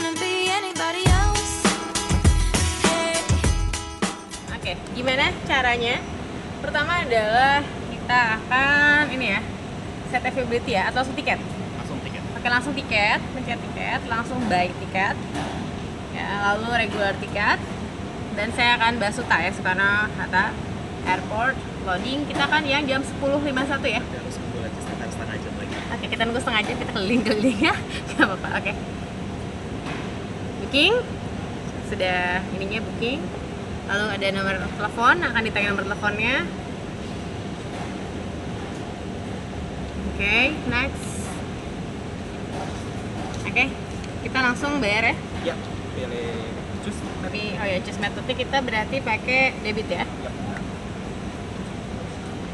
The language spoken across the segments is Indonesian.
wanna be anybody else. Hey. Oke, gimana caranya? Pertama adalah kita akan ini ya, set availability ya atau langsung tiket. langsung tiket Oke, langsung tiket, pencet tiket, langsung buy tiket. Ya, lalu regular tiket. Dan saya akan bahas Suta ya, Soekarno Hatta Airport loading. Kita kan yang jam 10.51 ya. harus nunggu aja setengah setengah jam lagi Oke, kita nunggu setengah jam, kita keliling-keliling ya. Gak apa-apa, oke. Booking. Sudah ininya booking. Lalu ada nomor telepon, akan ditanya nomor teleponnya. Oke, next. Oke, kita langsung bayar ya. ya pilih jus Tapi oh ya, choose metode kita berarti pakai debit ya. ya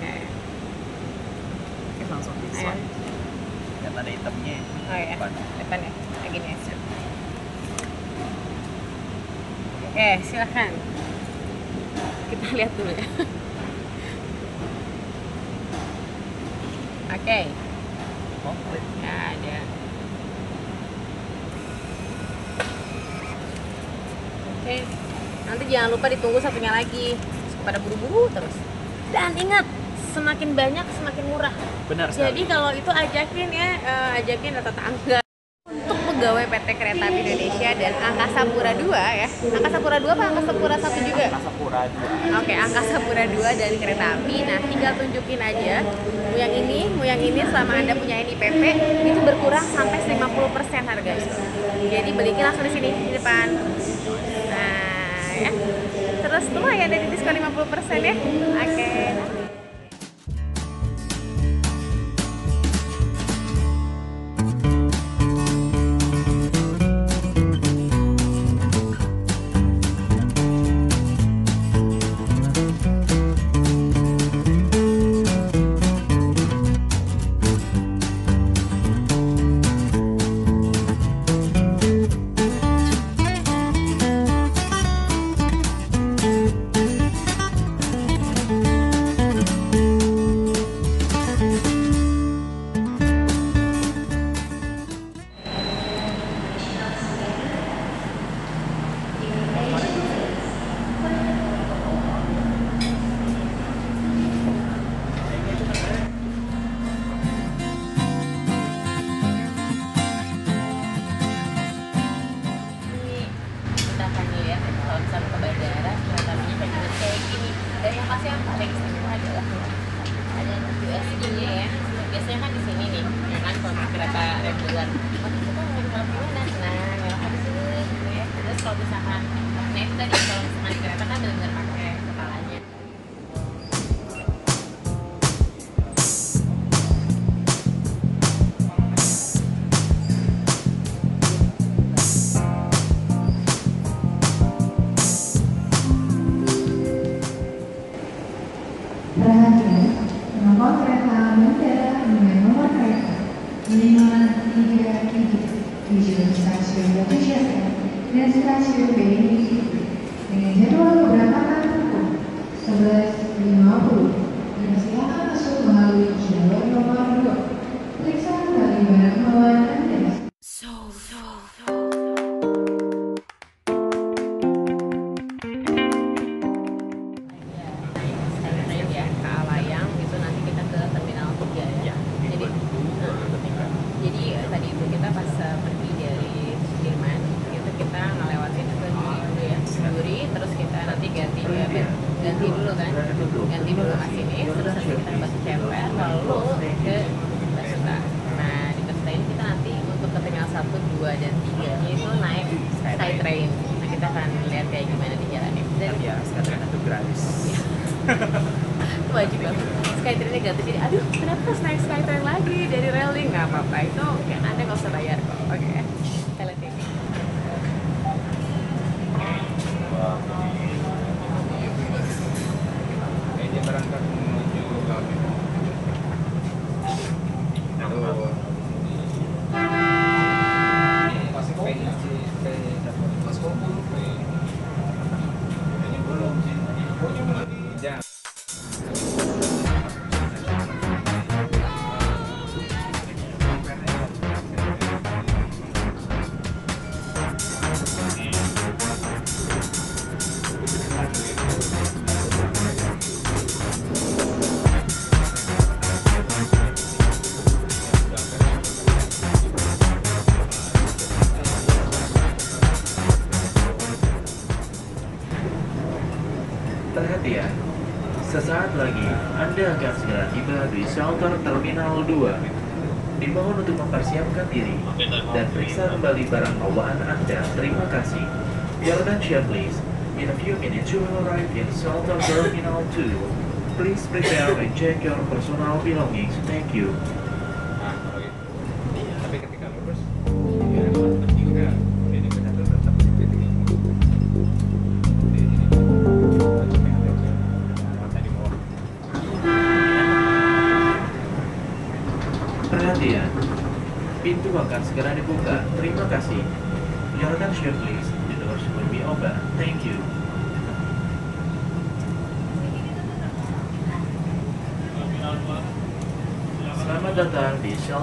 Oke. Oke, langsung di Ayo. swipe lihat ada itemnya Oh ya, Depan. depan ya. Kayak gini ya. Oke, silahkan. Kita lihat dulu ya. Oke, komplit ya ada. Oke, nanti jangan lupa ditunggu satunya lagi. Pada buru-buru terus. Dan ingat, semakin banyak semakin murah. benar Jadi kalau itu ajakin ya, eh, ajakin tetangga. Untuk pegawai PT Kereta Api Indonesia dan Angkasa Pura II ya. Angkasa Pura II apa Angkasa Pura 1 juga? rasa pura dua Oke, Angkasa Pura II dari kereta api. Nah, tinggal tunjukin aja mau yang ini, mau yang ini selama Anda punya NIPP itu berkurang sampai 50% harganya. Jadi belinya langsung di sini di depan. Nah, ya. Terus lumayan ada diskon 50% ya. Oke. Ini stasiun BNI itu dengan jadwal keberangkatan pukul 11.50 dan silakan masuk melalui jalur nomor 2. Periksa kembali barang bawaan. So, so, so. sekalian aja ke Alayang nanti kita ke terminal 3 ini Jadi eh, tadi itu kita pas eh, pergi dari Sudirman itu kita ngelewatin ke Duri dulu ya Duri terus kita nanti ganti ke ganti dulu kan ganti dulu ke sini terus nanti kita ke Batu Ceper lalu ke Basuta nah di Basuta ini kita nanti untuk ke terminal 1, 2, dan 3 itu naik Skytrain. nah kita akan lihat kayak gimana di jalannya. Dan ya sekarang itu gratis. Itu wajib banget. Skytrainnya gratis. Jadi aduh kenapa harus naik Skytrain lagi dari railing? Nggak apa-apa itu akan segera tiba di shelter Terminal 2. Dimohon untuk mempersiapkan diri dan periksa kembali barang bawaan Anda. Terima kasih. Your attention please. In a few minutes you will arrive in shelter Terminal 2. Please prepare and check your personal belongings. Thank you.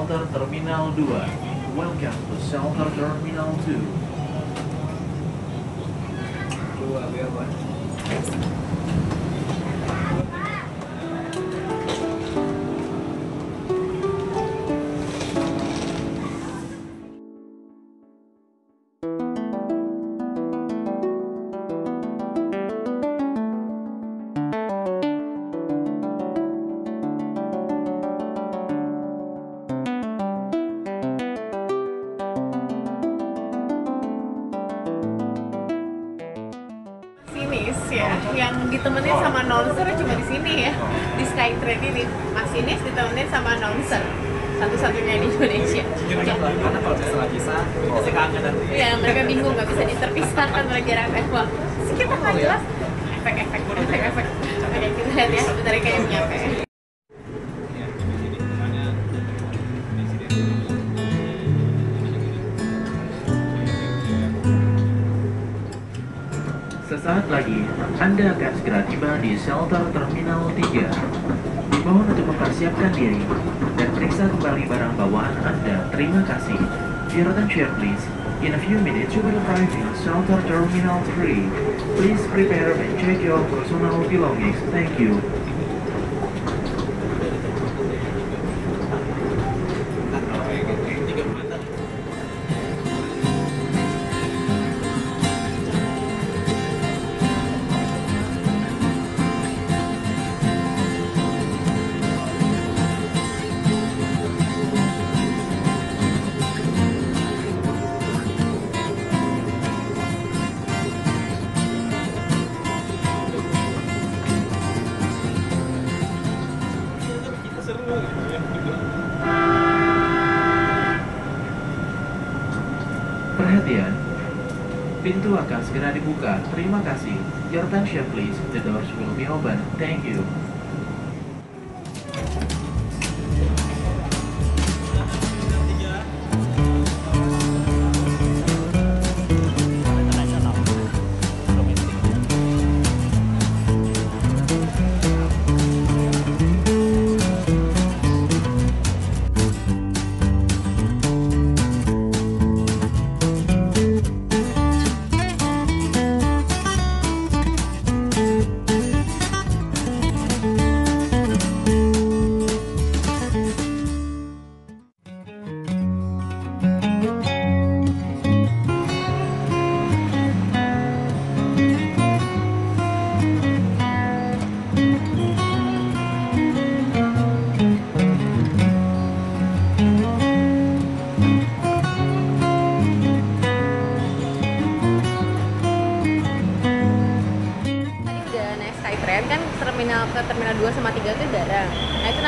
Shelter Terminal 2. Welcome to Shelter Terminal 2. Dua biar ditemenin sama announcer cuma di sini ya, di Skytrain ini. Masinis ditemenin sama announcer, satu-satunya di Indonesia. Ya. Karena kalau kisah, itu sih kangen nanti. Iya, mereka bingung nggak bisa diterpisahkan oleh jarak. Terus kita nggak jelas efek-efek, efek-efek. Oke, kita lihat ya, sebentar kayak nyampe. Sesaat lagi, Anda akan segera tiba di shelter Terminal 3. Dimohon untuk mempersiapkan diri dan periksa kembali barang bawaan Anda. Terima kasih. Your attention please. In a few minutes, you will arrive in shelter Terminal 3. Please prepare and check your personal belongings. Thank you. Pintu akan segera dibuka. Terima kasih. Your attention please. The doors will be open. Thank you.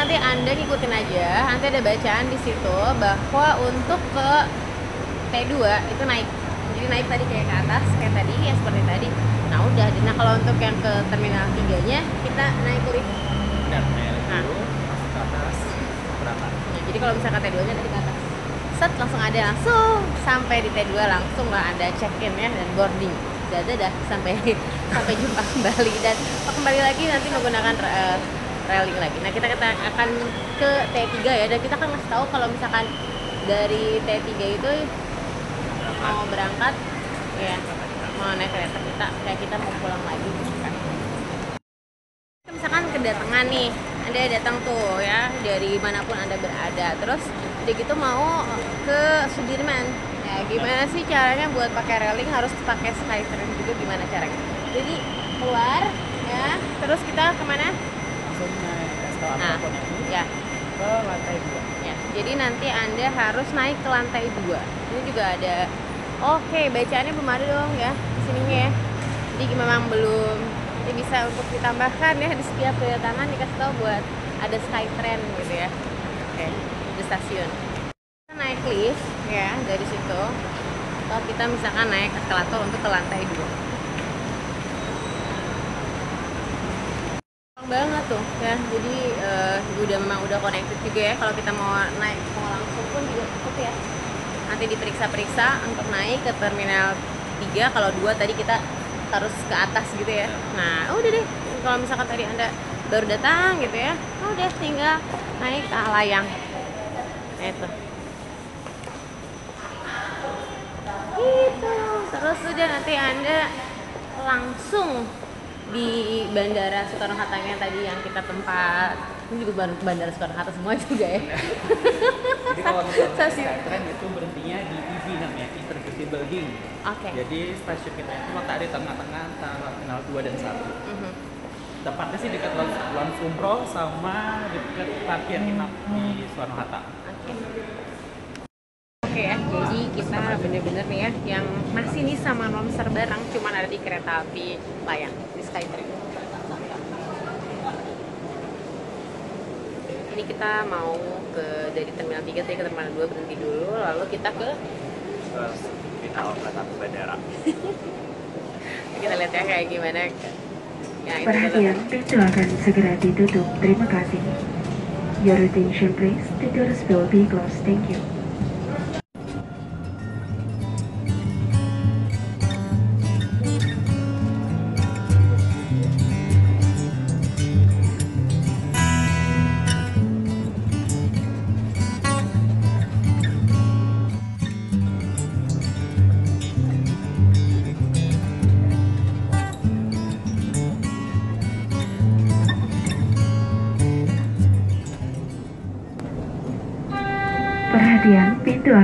Nanti anda ngikutin aja, nanti ada bacaan di situ bahwa untuk ke T2 itu naik. Jadi naik tadi kayak ke atas, kayak tadi ya seperti tadi. Nah udah, nah kalau untuk yang ke terminal 3 nya kita naik Nah. ke atas, berangkat. Nah, jadi kalau misalkan T2 nya tadi ke atas. Set langsung ada langsung sampai di T2 langsung lah ada check in ya dan boarding. Udah ada dah sampai sampai jumpa kembali dan kembali lagi nanti menggunakan eh, railing lagi. Nah, kita, kita akan ke T3 ya dan kita akan ngasih tahu kalau misalkan dari T3 itu mau berangkat ya mau naik kereta kita kayak kita mau pulang lagi. Misalkan misalkan kedatangan nih anda datang tuh ya dari mana pun anda berada. Terus udah gitu mau ke Sudirman. Ya gimana sih caranya buat pakai railing harus pakai Skytrain juga gimana caranya? Jadi keluar ya terus kita ke mana Langsung naik SK Nah, ini ya, ke lantai dua. ya. Jadi nanti anda harus naik ke lantai dua. Ini juga ada. Oke, bacaannya belum ada dong ya di sininya ya. Jadi memang belum. Ini bisa untuk ditambahkan ya di setiap kedatangan dikasih tahu buat ada Skytrain gitu ya. Oke, di stasiun. Kita naik lift ya dari situ. Atau kita misalkan naik eskalator untuk ke lantai dua. Banget tuh ya. Jadi eh, udah memang udah connected juga ya. Kalau kita mau naik mau langsung pun juga cukup ya. Nanti diperiksa-periksa untuk naik ke terminal 3 kalau dua tadi kita harus ke atas gitu ya. Nah udah deh. Kalau misalkan tadi anda baru datang gitu ya udah tinggal naik ke layang. Itu. Gitu. Terus udah nanti anda langsung di bandara Soekarno Hatta yang tadi yang kita tempat ini juga ban- bandara Soekarno Hatta semua juga ya Jadi kalau misalnya Stasiun. Skytrain itu berhentinya di EV namanya Integrated Building. oke Jadi stasiun kita itu letak di tengah-tengah antara terminal 2 dan 1. Mhm. Tepatnya sih dekat Lansum Pro sama dekat parkir inap di Soekarno Hatta. Oke. Oke ya, jadi kita bener-bener nih ya yang masih nih sama monster barang cuman ada di kereta api layang di Skytrain. Ini kita mau ke dari terminal 3 tadi ke terminal 2 berhenti dulu lalu kita ke Terus final kereta api bandara. kita lihat ya kayak gimana itu Perhatian, pintu akan segera ditutup. Terima kasih. Your attention please. The doors will be closed. Thank you.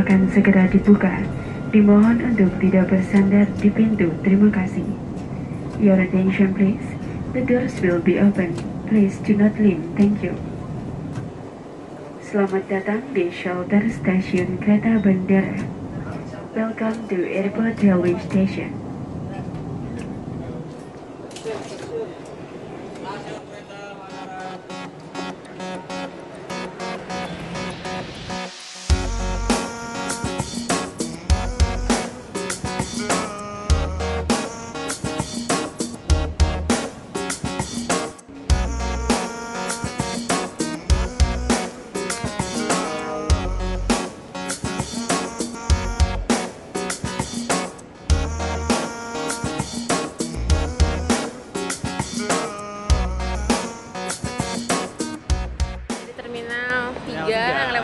Akan segera dibuka. Dimohon untuk tidak bersandar di pintu. Terima kasih. Your attention please. The doors will be open. Please do not leave. Thank you. Selamat datang di shelter stasiun kereta bandara. Welcome to Airport Railway Station.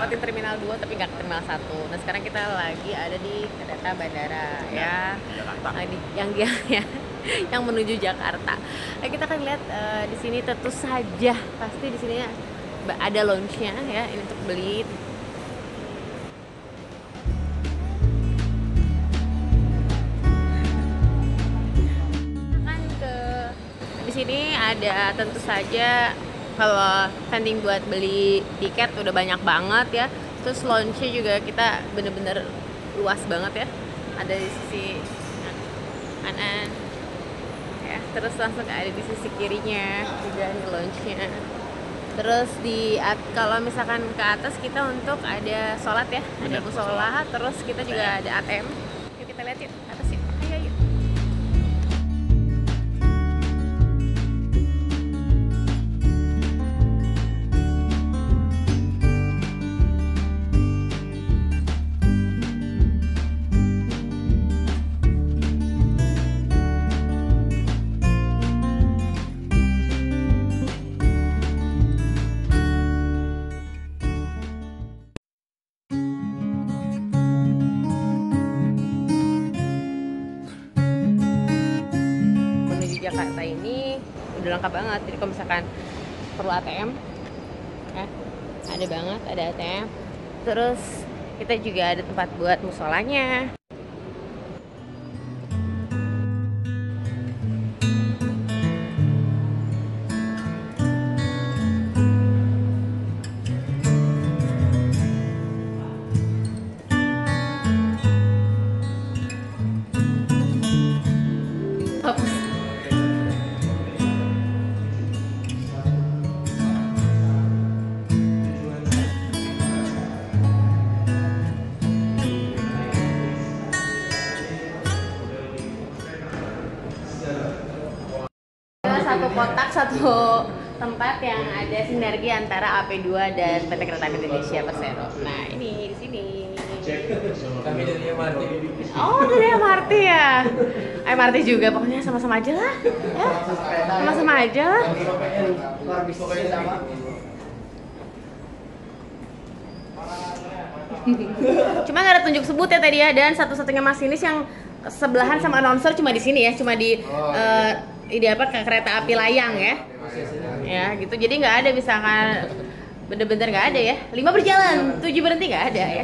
Ngelewatin terminal 2 tapi nggak ke terminal 1. Nah, sekarang kita lagi ada di kereta bandara ya. Jakarta. Nah, di- yang yang ya, yang menuju Jakarta. Nah, kita akan lihat eh, di sini tentu saja pasti di sini ada lounge-nya ya ini untuk beli kan ke di sini ada tentu saja kalau vending buat beli tiket udah banyak banget ya. Terus launchnya juga kita bener-bener luas banget ya. Ada di sisi kanan ya. Terus langsung ada di sisi kirinya juga nih launchnya. Terus di kalau misalkan ke atas kita untuk ada sholat ya. Ada musola terus kita juga ada ATM yuk kita lihat yuk udah lengkap banget. Jadi kalau misalkan perlu ATM ya ada banget ada ATM terus kita juga ada tempat buat musolanya satu tempat yang ada sinergi antara AP2 dan PT Kereta Api Indonesia Persero. Nah ini di sini. Kami dari MRT. Oh dari MRT ya. MRT juga pokoknya sama-sama aja lah. Ya, sama-sama aja lah. Cuma nggak ada tunjuk sebut ya tadi ya dan satu-satunya masinis yang sebelahan sama announcer cuma di sini ya, cuma di eh, di apa ke kereta api layang ya. Ya gitu. Jadi nggak ada misalkan bener-bener nggak ada ya. Lima berjalan, tujuh berhenti nggak ada ya.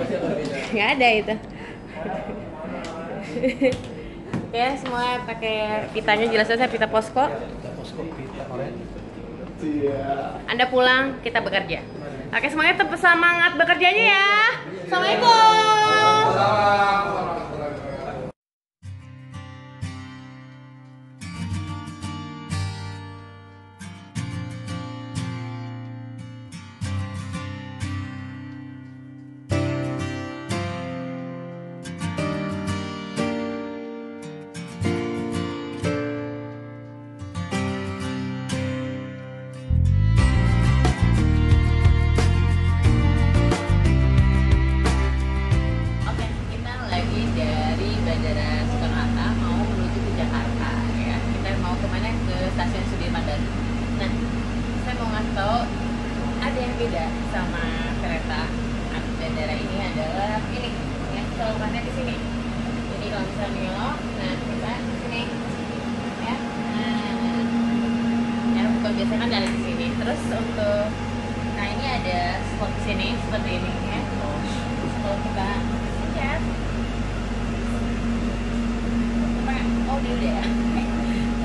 Nggak ada itu. ya semua pakai pitanya jelas saya pita posko. Anda pulang, kita bekerja. Oke, semuanya tetap semangat bekerjanya ya. Assalamualaikum. Ada di sini. Terus untuk nah ini ada spot di sini seperti ini ya. Kalau kita pakai oh dia udah ya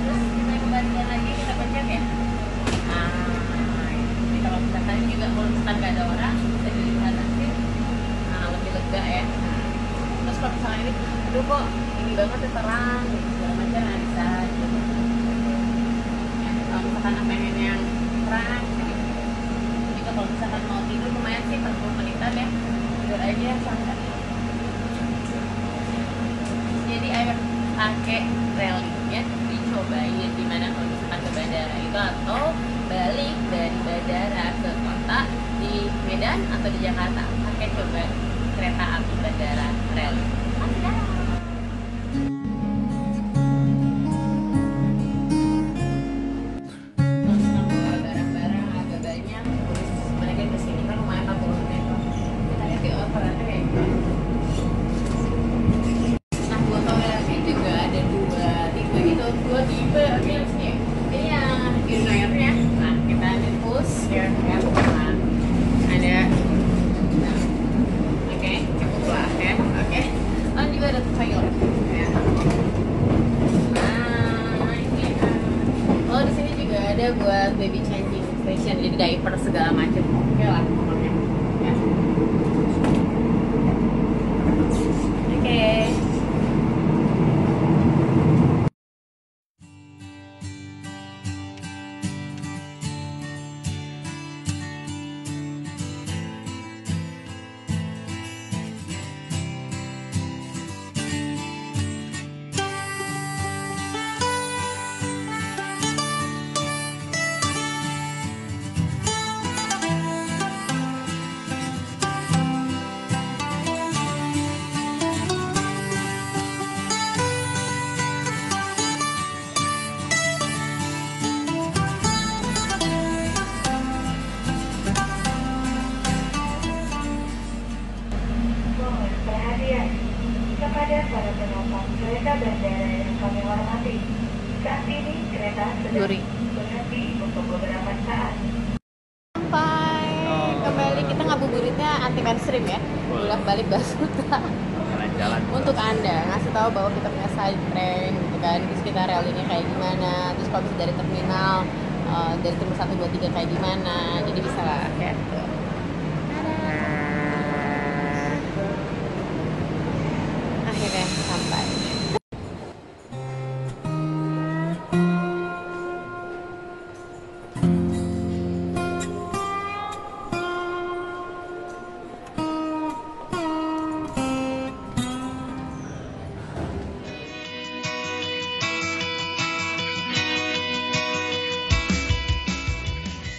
terus kita kembalikan lagi kita pencet ya ah jadi kalau misalkan juga kalau misalkan nggak ada orang bisa dilihat nanti nah, lebih lega ya terus kalau misalnya ini aduh kok ini banget ya terang segala macam nah bisa gitu. Misalkan pengen yang terang jadi kalau misalkan mau tidur lumayan sih 40 menitan ya. Tidur aja santai. Jadi ayo pakai rally-nya dicobain di mana kalau misalkan ke bandara itu atau balik dari bandara ke kota di Medan atau di Jakarta. Pakai coba kereta api bandara rally Masih diaper segala macam, oke lah anda ngasih tahu bahwa kita punya side train gitu kan di sekitar rel ini kayak gimana terus kalau bisa dari terminal eh, dari terminal satu dua tiga kayak gimana jadi bisa lah ya tuh.